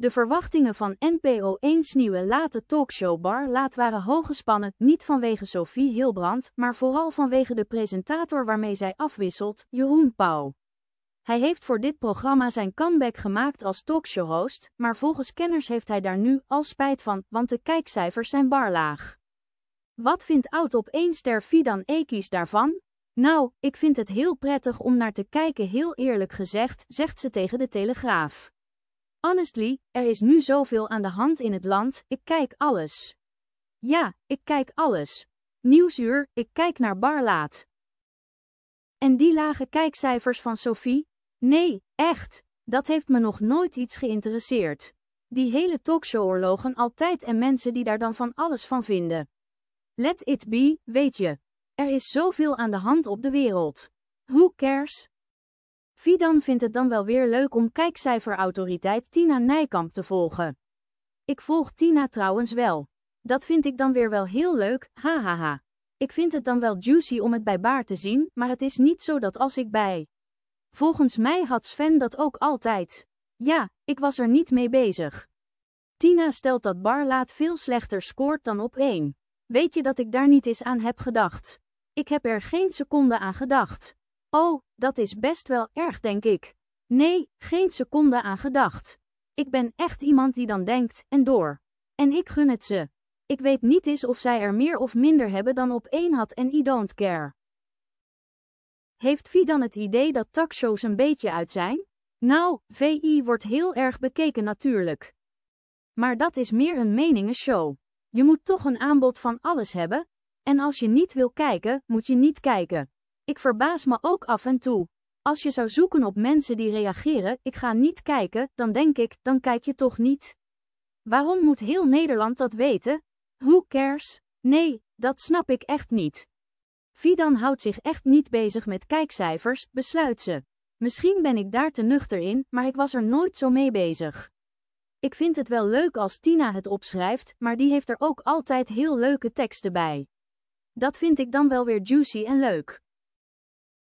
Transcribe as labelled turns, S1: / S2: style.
S1: De verwachtingen van NPO 1's nieuwe late talkshow Bar Laat waren hooggespannen, niet vanwege Sophie Hilbrand, maar vooral vanwege de presentator waarmee zij afwisselt, Jeroen Pauw. Hij heeft voor dit programma zijn comeback gemaakt als talkshowhost, maar volgens kenners heeft hij daar nu al spijt van, want de kijkcijfers zijn barlaag. Wat vindt oud op 1 ster Fidan Ekis daarvan? Nou, ik vind het heel prettig om naar te kijken heel eerlijk gezegd, zegt ze tegen de Telegraaf. Honestly, er is nu zoveel aan de hand in het land, ik kijk alles. Ja, ik kijk alles. Nieuwsuur, ik kijk naar Barlaat. En die lage kijkcijfers van Sophie? Nee, echt. Dat heeft me nog nooit iets geïnteresseerd. Die hele talkshow-oorlogen altijd en mensen die daar dan van alles van vinden. Let it be, weet je. Er is zoveel aan de hand op de wereld. Who cares? Fidan vindt het dan wel weer leuk om kijkcijferautoriteit Tina Nijkamp te volgen. Ik volg Tina trouwens wel. Dat vind ik dan weer wel heel leuk, hahaha. Ik vind het dan wel juicy om het bij Baar te zien, maar het is niet zo dat als ik bij. Volgens mij had Sven dat ook altijd. Ja, ik was er niet mee bezig. Tina stelt dat Bar laat veel slechter scoort dan op 1. Weet je dat ik daar niet eens aan heb gedacht? Ik heb er geen seconde aan gedacht. Oh, dat is best wel erg, denk ik. Nee, geen seconde aan gedacht. Ik ben echt iemand die dan denkt en door. En ik gun het ze. Ik weet niet eens of zij er meer of minder hebben dan op één had en I don't care. Heeft Vi dan het idee dat talkshows een beetje uit zijn? Nou, VI wordt heel erg bekeken natuurlijk. Maar dat is meer een meningenshow. Je moet toch een aanbod van alles hebben, en als je niet wil kijken, moet je niet kijken. Ik verbaas me ook af en toe. Als je zou zoeken op mensen die reageren, ik ga niet kijken, dan denk ik, dan kijk je toch niet. Waarom moet heel Nederland dat weten? Who cares? Nee, dat snap ik echt niet. Fidan houdt zich echt niet bezig met kijkcijfers, besluit ze. Misschien ben ik daar te nuchter in, maar ik was er nooit zo mee bezig. Ik vind het wel leuk als Tina het opschrijft, maar die heeft er ook altijd heel leuke teksten bij. Dat vind ik dan wel weer juicy en leuk.